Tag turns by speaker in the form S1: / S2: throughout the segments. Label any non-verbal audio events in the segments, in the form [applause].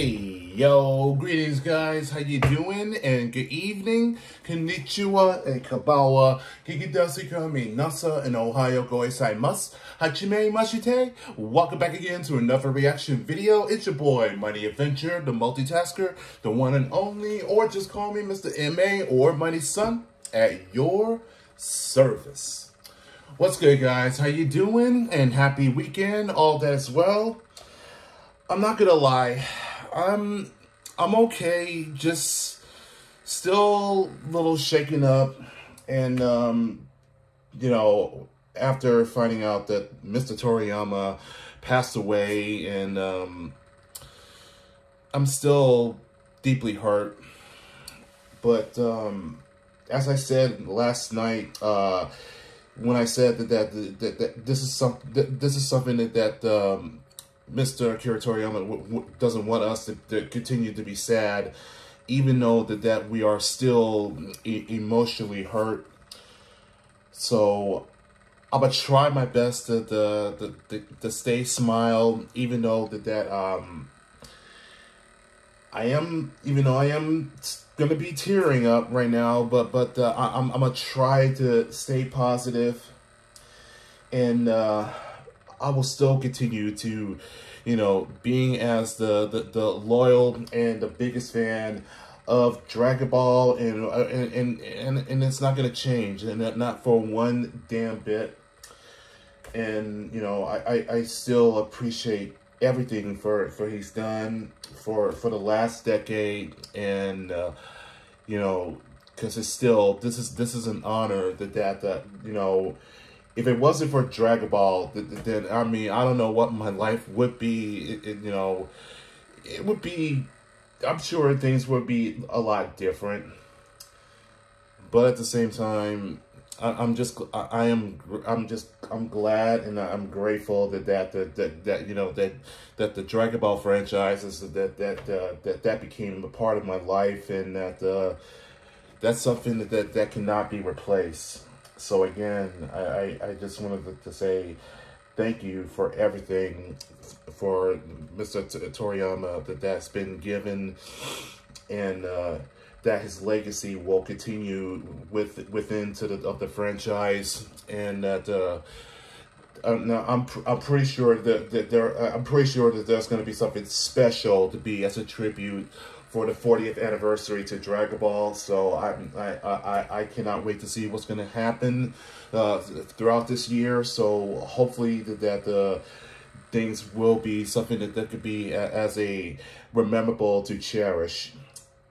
S1: Hey, yo, greetings guys, how you doing? And good evening, konnichiwa and kabawa, kikidasu kami nasa and Ohio goisaimasu, hachime mashite. Welcome back again to another reaction video. It's your boy, Mighty Avenger, the multitasker, the one and only, or just call me Mr. M.A. or Mighty Son, at your service. What's good, guys? How you doing? And happy weekend, all that as well. I'm not gonna lie, I'm I'm okay. Just still a little shaken up, and um, you know, after finding out that Mr. Toriyama passed away, and um, I'm still deeply hurt. But um, as I said last night, uh, when I said that that, that, that this is some that this is something that that um, Mr. Akira Toriyama doesn't want us to, to, continue to be sad, even though that, that we are still e emotionally hurt. So I'm gonna try my best to to, to, to stay smile, even though that that um I am, even though I am gonna be tearing up right now, but but uh, I, I'm I'm gonna try to stay positive and. uh I will still continue to, you know, being as the, the, the loyal and the biggest fan of Dragon Ball, and and and and, and it's not gonna change, and not for one damn bit. And you know, I, I, I still appreciate everything for for he's done for for the last decade, and uh, you know, because it's still this is this is an honor that that that you know if it wasn't for Dragon Ball, then I mean, I don't know what my life would be. It, it, you know, it would be. I'm sure things would be a lot different, but at the same time, I, am just. I, I, am. I'm just. I'm glad and I'm grateful that that that that, that you know that that the Dragon Ball franchise that that uh, that that became a part of my life and that uh, that's something that that, that cannot be replaced. So again, I, I, just wanted to, say thank you for everything for Mr. Toriyama that that's been given and uh, that his legacy will continue with within to the of the franchise and that uh, uh, now I'm I'm pretty sure that, that there I'm pretty sure that there's going to be something special to be as a tribute for the 40th anniversary to Dragon Ball. So I I I, I cannot wait to see what's going to happen uh, throughout this year. So hopefully that, the things will be something that, that could be as a rememberable to cherish.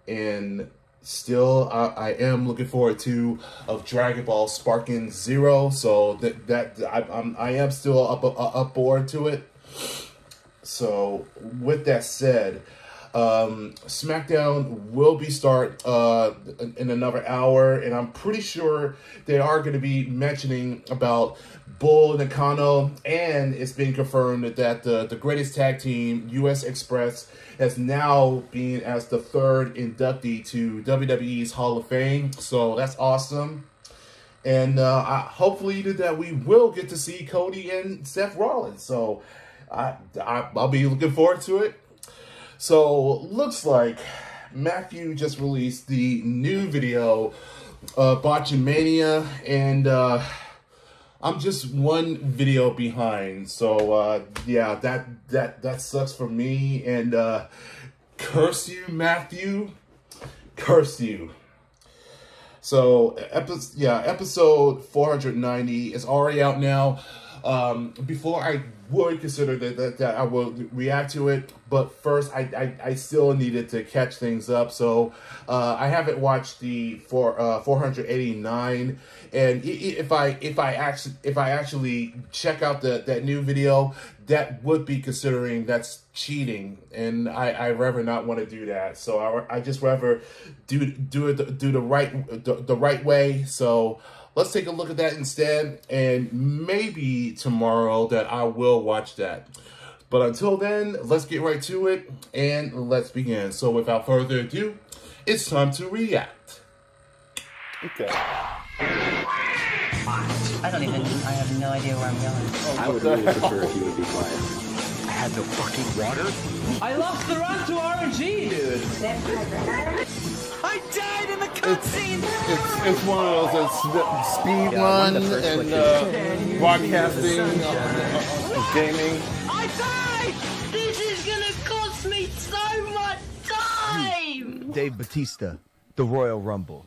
S1: And still, I, I am looking forward to of Dragon Ball Sparking Zero. So that that I, I'm I am still up up, up board to it. So with that said. Um, SmackDown will be start uh, in another hour, and I'm pretty sure they are going to be mentioning about Bull Nakano, and it's been confirmed that the, the greatest tag team, US Express, has now been as the third inductee to WWE's Hall of Fame. So that's awesome. And uh, I, hopefully that we will get to see Cody and Seth Rollins. So I, I, I'll be looking forward to it. So looks like Maffew just released the new video, uh, Botchamania, and uh, I'm just one video behind. So uh, yeah, that that that sucks for me. And uh, curse you, Maffew, curse you. So episode yeah, episode 490 is already out now. Um, before I would consider that, that, that I will react to it, but first I, I, I still needed to catch things up. So uh, I haven't watched the for uh, 489, and if I if I actually if I actually check out the that new video, that would be considering that's cheating, and I I rather not want to do that. So I I just rather do do it do the right the, the right way. So. Let's take a look at that instead, and maybe tomorrow that I will watch that. But until then, let's get right to it, and let's begin. So without further ado, it's time to react.
S2: Okay.
S3: I don't even, I have no idea where I'm going.
S2: I would really prefer if you would be quiet. I had no fucking water.
S3: I lost the run to RNG, dude.
S4: I died in the cutscene.
S1: It's, it's one of those uh, s- speed
S2: Yeah,
S1: run
S2: the
S1: and uh, broadcasting uh, uh, gaming.
S4: I died. This is gonna cost me so much time.
S2: Dave Batista, the Royal Rumble.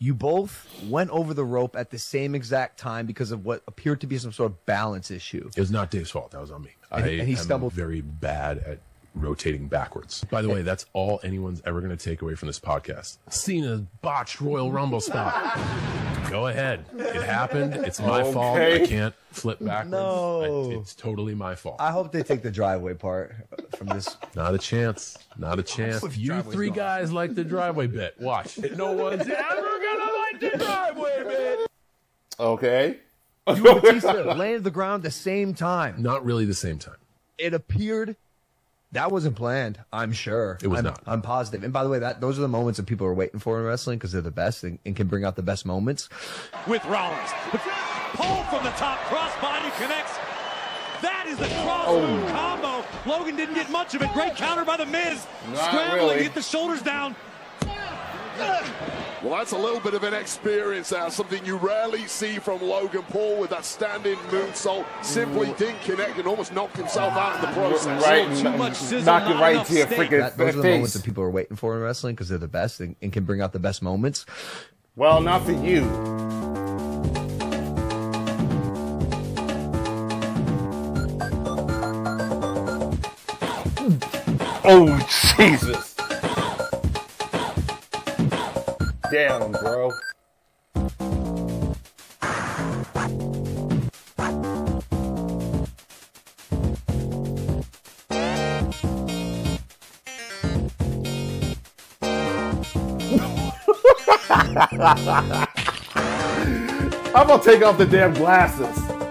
S2: You both went over the rope at the same exact time because of what appeared to be some sort of balance issue.
S5: It was not Dave's fault. That was on me.
S2: And
S5: I
S2: he- and he
S5: am
S2: stumbled-
S5: very bad at rotating backwards. By the way, that's all anyone's ever going to take away from this podcast. Cena's botched Royal Rumble spot. Go ahead. It happened. It's my fault. I can't flip backwards.
S2: No.
S5: I- it's totally my fault.
S2: I hope they take the driveway part from this.
S5: Not a chance. Not a chance. You three guys like the driveway bit. Watch. No one's ever gonna like the driveway bit.
S1: Okay.
S2: You and Batista landed the ground the same time.
S5: Not really the same time.
S2: It appeared that wasn't planned. I'm sure.
S5: It was
S2: I'm,
S5: not.
S2: I'm positive. And by the way, that those are the moments that people are waiting for in wrestling because they're the best and, and can bring out the best moments.
S6: with Rollins. But pull from the top, crossbody connects. That is the cross
S1: Oh.
S6: combo. Logan didn't get much of it. Great counter by the Miz.
S1: Not
S6: Scrambling
S1: really.
S6: to get the shoulders down.
S7: Well, that's a little bit of an experience there, something you rarely see from Logan Paul with that standing moonsault. Simply didn't connect and almost knocked himself out in the process.
S1: Right,
S6: too much sizzle,
S1: knock it right
S6: enough
S1: to your freaking
S2: That, those are the moments that people are waiting for in wrestling because they're the best and, and can bring out the best moments.
S1: Well, not for you. Oh, Jesus. Damn, bro. [laughs] I'm gonna take off the damn glasses.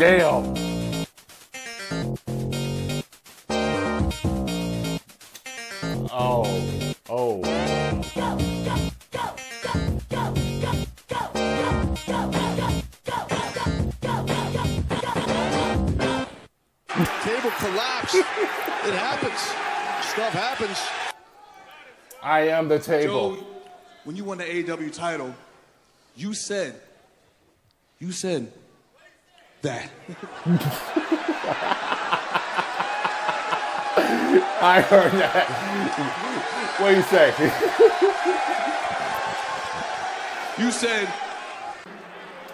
S1: Damn. Oh, oh.
S8: Table collapsed. it happens. Stuff happens.
S1: I am the table.
S8: Joe, when you won the AW title, you said, you said that.
S1: I heard that. What do you say?
S8: You said,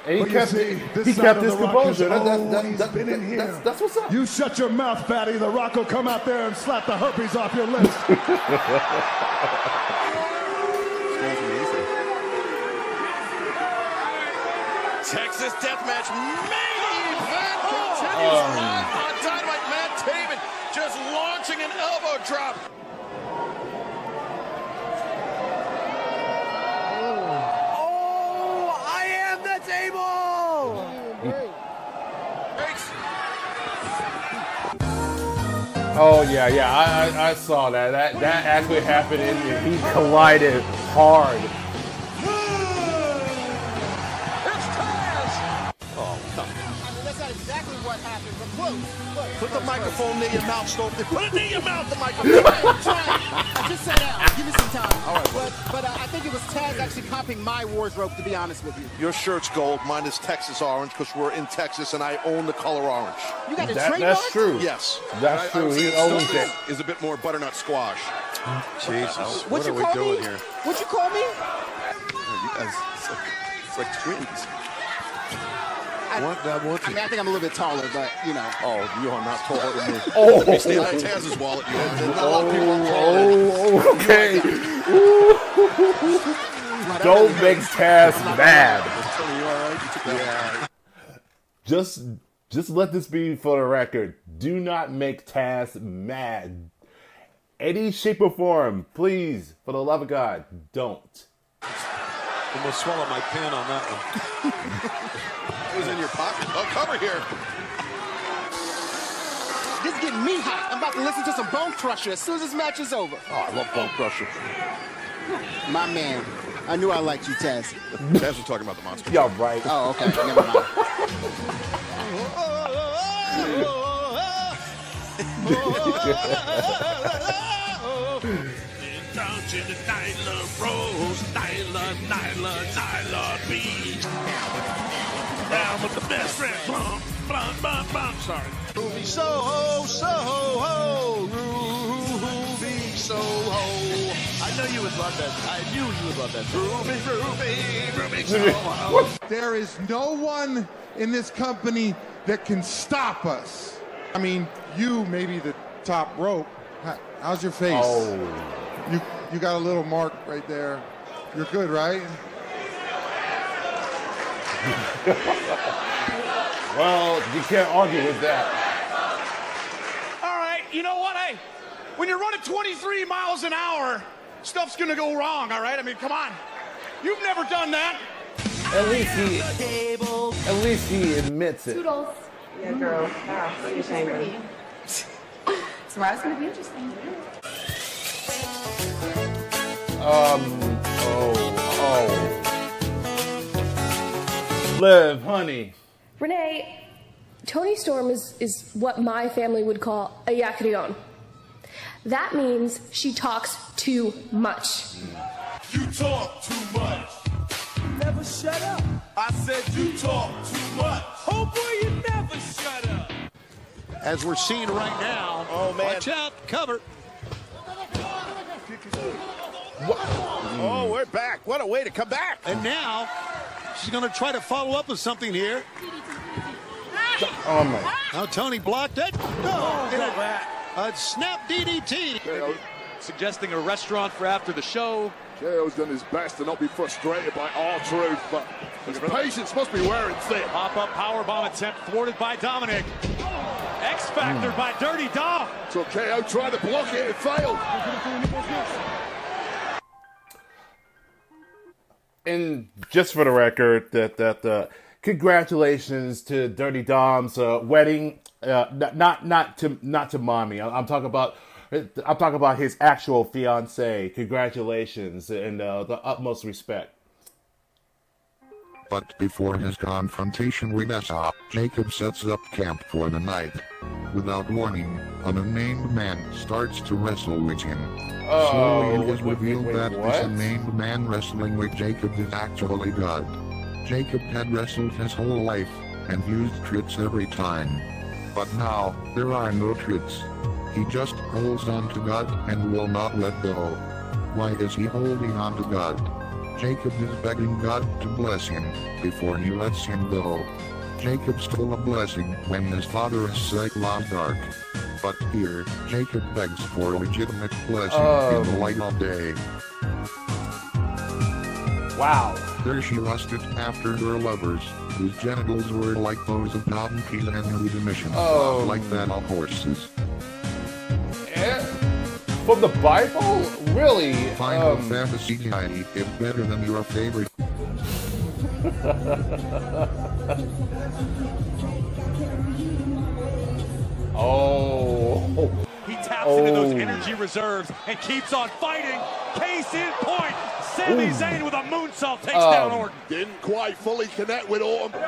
S1: And he
S9: But
S1: kept,
S9: see, this
S1: he kept his
S9: the rock has
S1: composure. That, that, that,
S9: always
S1: that,
S9: been
S1: that- that's, that's what's up.
S9: You shut your mouth, fatty. The rock will come out there and slap the herpes off your lips. [laughs]
S8: Texas Deathmatch main event continues live on Dynamite. Matt Taven just launching an elbow drop.
S4: Oh, I am the table.
S1: Oh yeah, yeah. I, I, I saw that. That that actually happened, and he collided hard.
S8: Put the microphone near your mouth, Stove. Put it near your mouth, the microphone.
S10: I [laughs] just sat down. Give me some time. All right, but but uh, I think it was Taz actually copying my wardrobe. To be honest with you,
S8: Your shirt's gold, mine is Texas orange because we're in Texas and I own the color orange.
S10: you got a
S1: That,
S10: trademark.
S1: that's true.
S8: Yes.
S1: That's
S8: And
S1: true.
S8: I,
S1: He owns
S8: Snoopy
S1: it.
S8: Is a bit more butternut squash. Jesus.
S10: What, you call me? What you call me?
S8: You guys, it's like, it's like twins.
S10: I,
S8: What? That one
S10: I mean, I think I'm a little bit taller, but you know.
S8: Oh, you are not taller than me.
S1: Oh.
S8: Let me steal Taz's wallet. You know, not a lot of people are oh, taller than
S1: Oh, okay. Don't make Taz mad.
S8: Tony, you all right? You took that one.
S1: Just, just let this be for the record. Do not make Taz mad. Any shape or form, please, for the love of God, don't.
S6: I'm gonna swallow my pen on that one. [laughs]
S8: It was in your pocket. Oh, cover here.
S10: This is getting getting me hot. I'm about to listen to some Bone Crusher as soon as this match is over.
S7: Oh, I love Bone Crusher.
S10: My man. I knew I liked you, Taz.
S7: Taz was talking about the monster.
S8: Yeah, right.
S10: Oh, okay. Never mind. [laughs] [laughs]
S11: Down the Nyla Rose, Nyla, Nyla, Nyla B. Down with the best friend, bum, bum, bum, bum. Sorry.
S12: Ruby Soho, Soho, Ruby Soho. I know you would love that. I knew you would love that. Ruby, Ruby, Ruby Soho.
S9: There is no one in this company that can stop us. I mean, you may be the top rope. How's your face?
S8: Oh.
S9: You you got a little mark right there. You're good, right? [laughs]
S1: Well, you can't argue with that.
S12: All right, you know what? Hey, when you're running 23 miles an hour, stuff's gonna go wrong, all right? I mean, come on. You've never done that.
S1: At least he, at least he admits it.
S3: Toodles. Yeah, girl. What are you saying, buddy? Tomorrow's gonna be interesting.
S1: Um. Oh. Oh. Live, honey.
S13: Renee, Toni Storm is, is what my family would call a yakaryon. That means she talks too much.
S11: You talk too much. Never shut up. I said you talk too much. Oh boy, you never shut up.
S12: As we're seeing right now.
S11: Oh, man.
S12: Watch out, cover.
S11: Oh, we're back. What a way to come back.
S12: And now she's going to try to follow up with something here.
S1: Oh my.
S12: Now Toni blocked it. No, oh, and a, a snap DDT.
S6: Suggesting a restaurant for after the show.
S7: KO's done his best to not be frustrated by R-Truth, but his patience must be wearing thin.
S12: Pop-up powerbomb attempt thwarted by Dominic. X Factor hmm. by Dirty Dom.
S7: So KO tried to block it, it failed.
S1: And just for the record, that that uh, congratulations to Dirty Dom's uh, wedding. Uh, not not to not to mommy. I'm, I'm talking about. I'm talking about his actual fiance. Congratulations and uh, the utmost respect.
S14: But before his confrontation with Esau, Jacob sets up camp for the night. Without warning, an unnamed man starts to wrestle with him.
S1: Oh,
S14: Slowly it is
S1: wait, wait,
S14: revealed
S1: wait,
S14: that this unnamed man wrestling with Jacob is actually God. Jacob had wrestled his whole life, and used tricks every time. But now, there are no tricks. He just holds on to God and will not let go. Why is he holding on to God? Jacob is begging God to bless him before he lets him go. Jacob stole a blessing when his father is sick lost dark. But here, Jacob begs for a legitimate blessing in the light of day.
S1: Wow.
S14: There she lusted after her lovers, whose genitals were like those of donkeys and whose emissions
S1: Oh.
S14: like that of horses.
S1: Eh? From the Bible? Really?
S14: Final
S1: Um,
S14: Fantasy guy is better than your favorite. [laughs]
S1: oh.
S12: He taps into those
S1: Oh.
S12: energy reserves and keeps on fighting. Case in point. Sami
S7: Ooh.
S12: Zayn with a moonsault takes
S7: Um,
S12: down Orton.
S7: Didn't quite fully connect with Orton.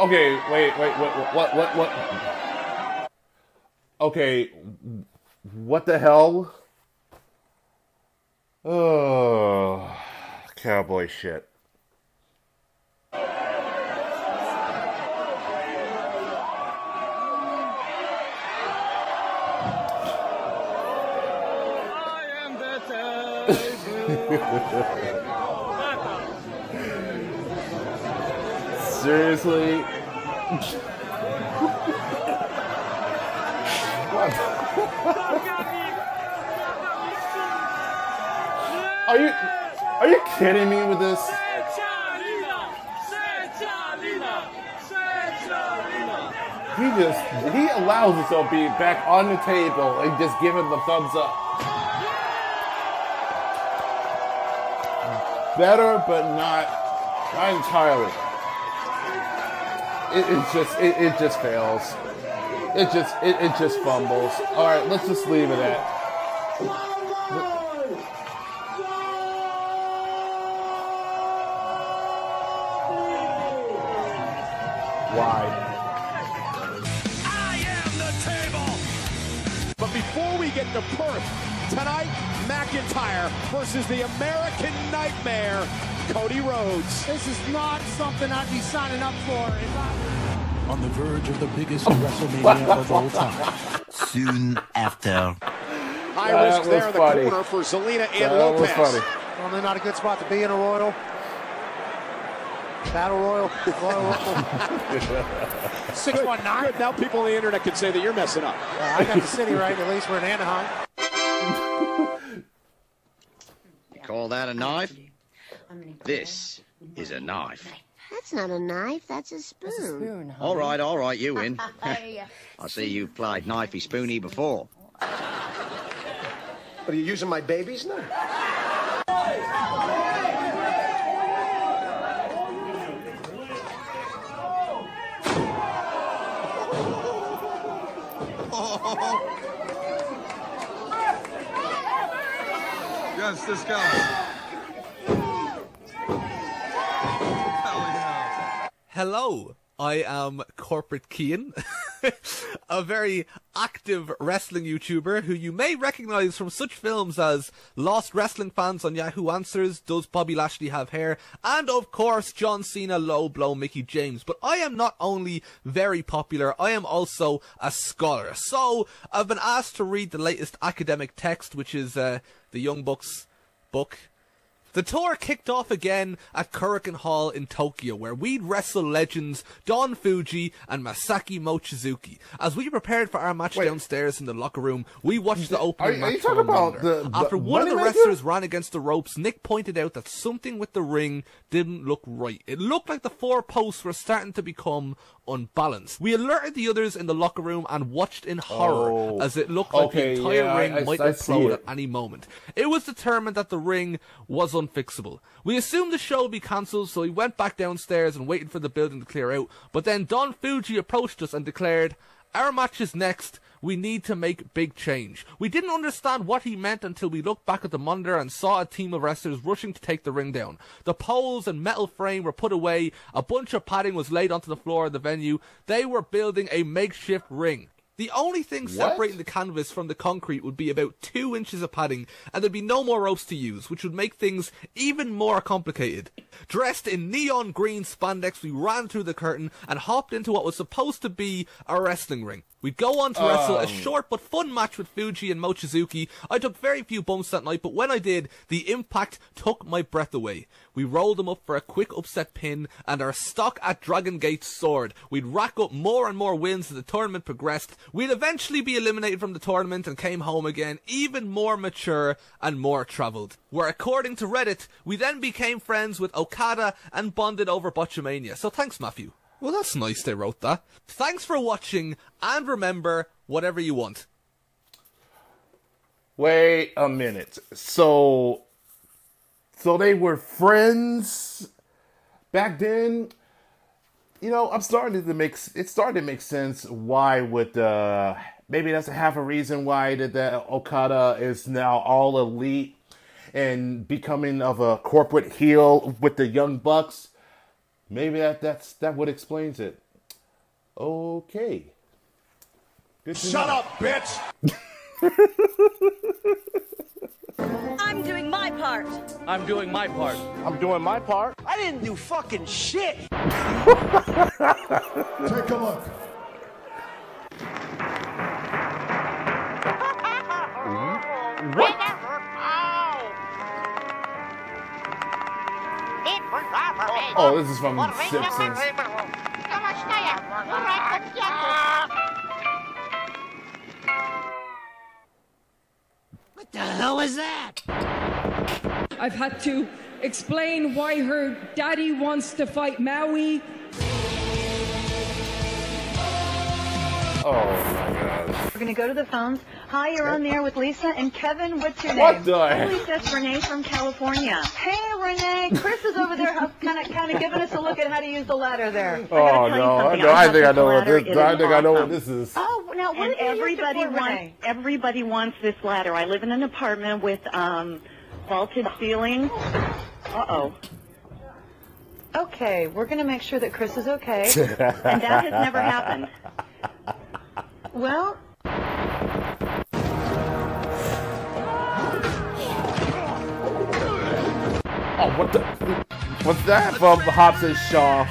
S1: Okay, wait, wait, what, what, what, what? Okay, what the hell? Oh, cowboy shit. [laughs] Seriously? Are you are you kidding me with this? He just he allows himself to be back on the table and just give him the thumbs up. Better, but not not entirely. It, it just it, it just fails. It just it, it just fumbles. All right, let's just leave it at. Why?
S12: But before we get to Perth, tonight, McIntyre versus the American Nightmare, Cody Rhodes.
S15: This is not something I'd be signing up for.
S16: On the verge of the biggest WrestleMania of all time.
S17: Soon after.
S12: High
S1: That
S12: risk there in the
S1: funny.
S12: corner for Zelina and
S1: That was
S12: Lopez.
S1: funny.
S15: Normally not a good spot to be in a Royal. Battle Royal. Royal Rumble. [laughs] 619.
S12: Good. Now people on the internet can say that you're messing up.
S15: Uh, I got the city right. At least we're in Anaheim.
S18: Call that a knife? This is a knife.
S19: That's not a knife, that's a spoon.
S18: All right, all right, you win. [laughs] [laughs] I see you've played knifey spoony before.
S20: But Are you using my babies now? [laughs]
S21: Yes, this guy.
S22: Hello, I am Corporate Kean, [laughs] a very active wrestling YouTuber who you may recognize from such films as Lost Wrestling Fans on Yahoo Answers, Does Bobby Lashley Have Hair, and of course John Cena, Low Blow, Mickie James. But I am not only very popular, I am also a scholar. So I've been asked to read the latest academic text, which is uh, the Young Bucks book. The tour kicked off again at Korakuen Hall in Tokyo, where we'd wrestle legends Don Fujii and Masaaki Mochizuki. As we prepared for our match downstairs in the locker room, we watched the opening
S1: Are- are
S22: match
S1: you talking about
S22: Wonder.
S1: the-
S22: After
S1: the
S22: one of the wrestlers ran against the ropes, Nick pointed out that something with the ring didn't look right. It looked like the four posts were starting to become unbalanced. We alerted the others in the locker room and watched in horror
S1: Oh.
S22: as it looked like
S1: Okay,
S22: the entire
S1: yeah,
S22: ring
S1: I-
S22: might
S1: I
S22: implode
S1: it.
S22: at any moment. It was determined that the ring was unfixable. We assumed the show would be cancelled, so we went back downstairs and waited for the building to clear out. But then Don Fujii approached us and declared, Our match is next. We need to make big change. We didn't understand what he meant until we looked back at the monitor and saw a team of wrestlers rushing to take the ring down. The poles and metal frame were put away, a bunch of padding was laid onto the floor of the venue. They were building a makeshift ring. The only thing separating the canvas from the concrete would be about two inches of padding, and there'd be no more ropes to use, which would make things even more complicated. Dressed in neon green spandex, we ran through the curtain and hopped into what was supposed to be a wrestling ring. We'd go on to wrestle a
S1: Um.
S22: short but fun match with Fujii and Mochizuki. I took very few bumps that night, but when I did, the impact took my breath away. We rolled them up for a quick upset pin, and our stock at Dragon Gate soared. We'd rack up more and more wins as the tournament progressed. We'd eventually be eliminated from the tournament and came home again, even more mature and more travelled. Where, according to Reddit, we then became friends with Okada and bonded over Botchamania. So thanks, Maffew. Well, that's nice they wrote that. Thanks for watching, and remember, whatever you want.
S1: Wait a minute. So, so they were friends back then. You know, I'm starting to make it started to make sense. Why would uh maybe that's half a reason why that that Okada is now all elite and becoming of a corporate heel with the Young Bucks. Maybe that that's that what explains it. Okay. Good
S12: Shut
S1: know.
S12: up, bitch! [laughs]
S6: I'm doing my part.
S23: I'm doing my part.
S20: I'm doing my part.
S23: I didn't do fucking shit. [laughs]
S9: Take a look.
S1: Oh, this is from Simpsons.
S6: What the hell was that?
S24: I've had to explain why her daddy wants to fight Maui.
S1: Oh my gosh.
S25: We're gonna go to the phones. Hi, you're on there with Lisa and Kevin. What's your
S1: What
S25: name?
S1: the
S25: Hi,
S1: heck?
S25: Lisa, it's Renee from California. Hey, Renee. Chris is over there, kind of, kind of giving us a look at how to use the ladder there. I
S1: Oh
S25: tell you
S1: no, I know. I
S25: have
S1: think I know what this. I
S25: is
S1: think I know what this is.
S25: Oh, now what
S26: and
S25: did you use it
S26: everybody wants
S25: Renee?
S26: everybody wants this ladder. I live in an apartment with um, vaulted ceilings. Uh oh.
S25: Okay, we're gonna make sure that Chris is okay. [laughs]
S26: And that has never happened.
S25: Well,
S1: Oh, what the? What's that from Hobbs and Shaw?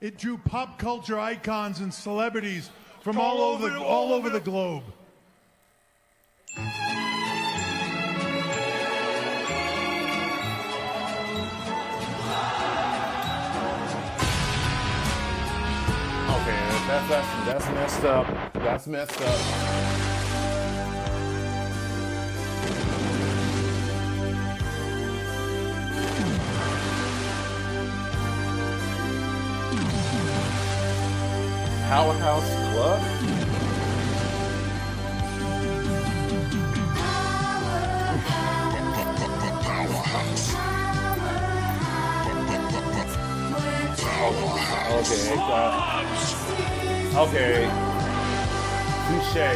S9: It drew pop culture icons and celebrities from all, over, the, all over the globe.
S1: That's that's that's messed up. That's messed up. Powerhouse Club. Okay. Uh, okay. Touche.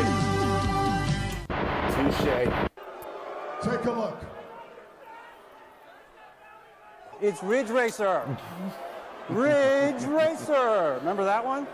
S1: Touche.
S9: Take a look.
S27: It's Ridge Racer. Ridge Racer. Remember that one?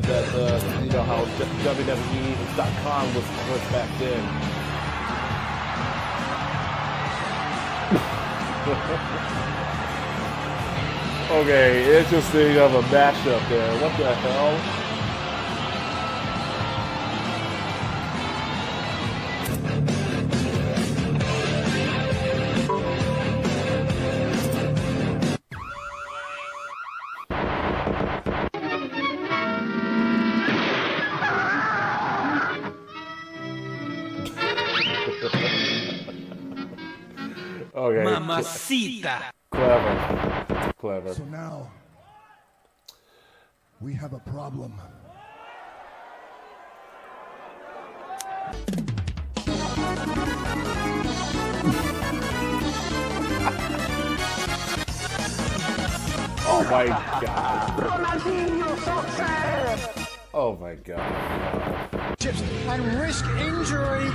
S1: That uh, you know how WWE.com was was back then. [laughs] okay, interesting of a mashup there. What the hell? Okay.
S28: Mamacita.
S1: Clever. Clever.
S9: So now, we have a problem.
S1: Oh my god. Oh my god.
S12: Chips and risk injury,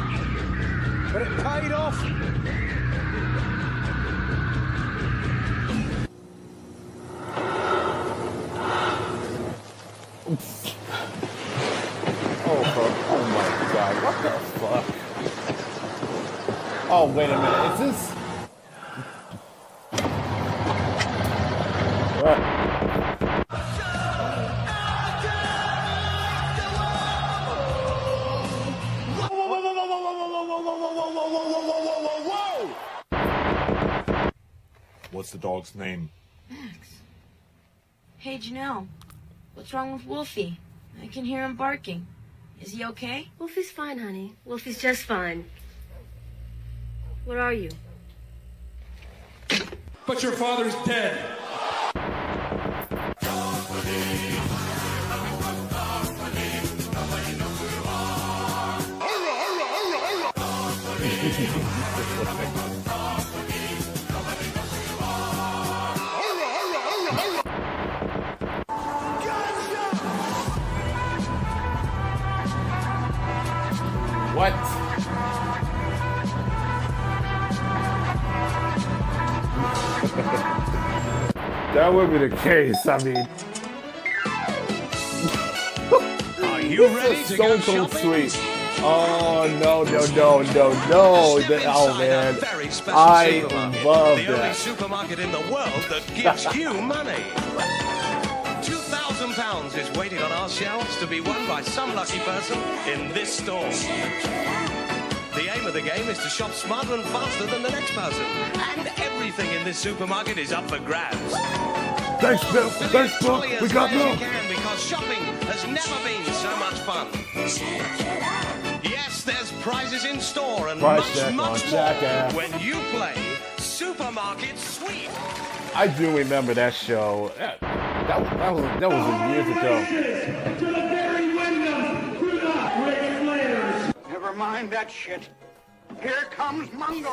S12: but it paid off.
S1: Wait a minute. Is this. What?
S29: What's the dog's name?
S30: Max. Hey, Janelle. What's wrong with Wolfie? I can hear him barking. Is he okay?
S31: Wolfie's fine, honey. Wolfie's just fine. Where are you?
S32: But your father's dead.
S1: What? That would be the case. I mean,
S28: Are you ready to
S1: so
S28: go
S1: so
S28: shopping?
S1: sweet. Oh no no no no no! That- oh man, I love
S28: the only supermarket in the world that gives [laughs] you money. Two thousand pounds is waiting on our shelves to be won by some lucky person in this store. The aim of the game is to shop smarter and faster than the next person. And everything in this supermarket is up for grabs.
S1: Thanks, Bill. Thanks, Bill. We got
S28: high as
S1: milk.
S28: you because shopping has never been so much fun. Yes, there's prizes in store and
S1: Price
S28: much, much more
S1: Jackass.
S28: when you play Supermarket Sweep.
S1: I do remember that show. That, that, was, that, was, that was years ago.
S33: Never mind that shit. Here comes Mungo.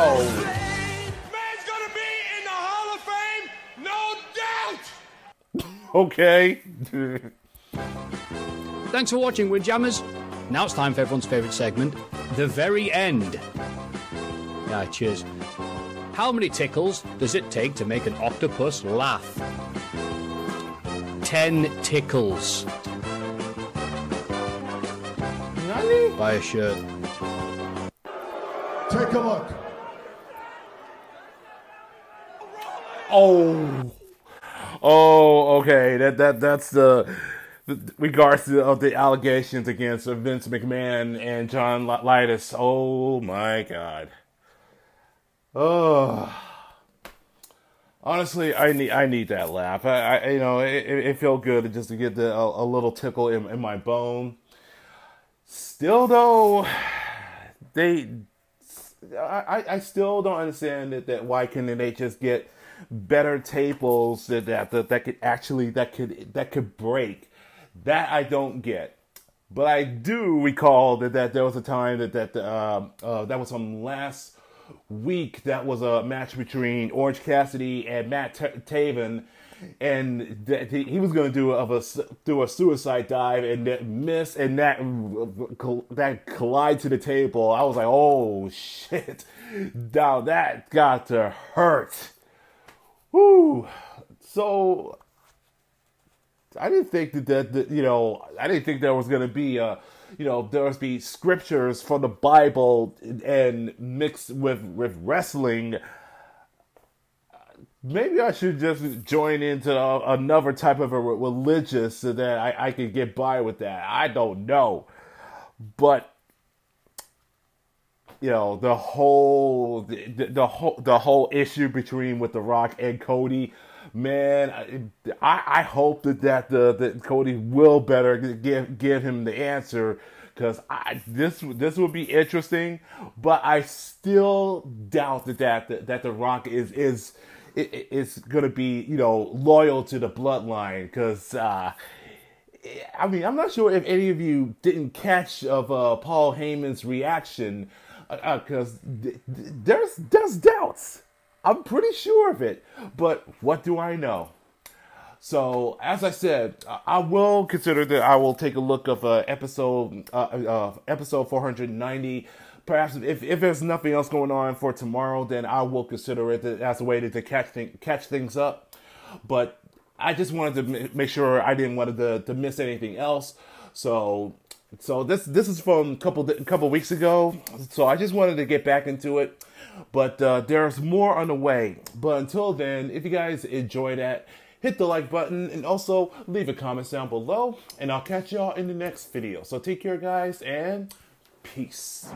S1: Oh,
S32: Man's gonna be in the Hall of Fame, no doubt.
S1: okay.
S34: Thanks for watching, Windjammers. Now it's time for everyone's favourite segment, the very end. Yeah, cheers. How many tickles does it take to make an octopus laugh? Ten tickles. Buy a shirt.
S9: Take a look.
S1: Oh, oh, okay. That that that's the, the regards to of the allegations against Vince McMahon and John Li- Lightus. Oh my God. Oh. Honestly, I need I need that laugh. I, I you know it, it, felt good just to get the, a, a little tickle in, in my bone. Still though, they I, I still don't understand that, that why can they just get better tables that, that that that could actually that could that could break. That I don't get. But I do recall that, that there was a time that that uh, uh, that was from last week. That was a match between Orange Cassidy and Matt Ta- Taven, and that he was going to do of a do a suicide dive and miss and that that collide to the table. I was like, oh shit, now that got to hurt. Woo. So I didn't think that, that, that you know I didn't think there was going to be a you know there was be scriptures from the Bible and mixed with with wrestling. Maybe I should just join into a, another type of a religious so that I, I could get by with that. I don't know, but you know the whole the, the whole the whole issue between with the Rock and Cody. Man, I, I hope that that the that Cody will better give give him the answer because I this this would be interesting, but I still doubt that that that, the Rock is is is gonna be you know loyal to the bloodline because. Uh, I mean, I'm not sure if any of you didn't catch of uh, Paul Heyman's reaction because th- th- there's there's doubts. I'm pretty sure of it, but what do I know? So, as I said, I- will consider that I will take a look of uh, episode uh, uh, episode 490. Perhaps if, if there's nothing else going on for tomorrow, then I will consider it as a way to, to catch th- catch things up. But I just wanted to make sure I didn't want to, to miss anything else. So so this this is from a couple couple weeks ago. So I just wanted to get back into it. But uh, there's more on the way. But until then, if you guys enjoy that, hit the like button and also leave a comment down below. And I'll catch y'all in the next video. So take care, guys, and peace.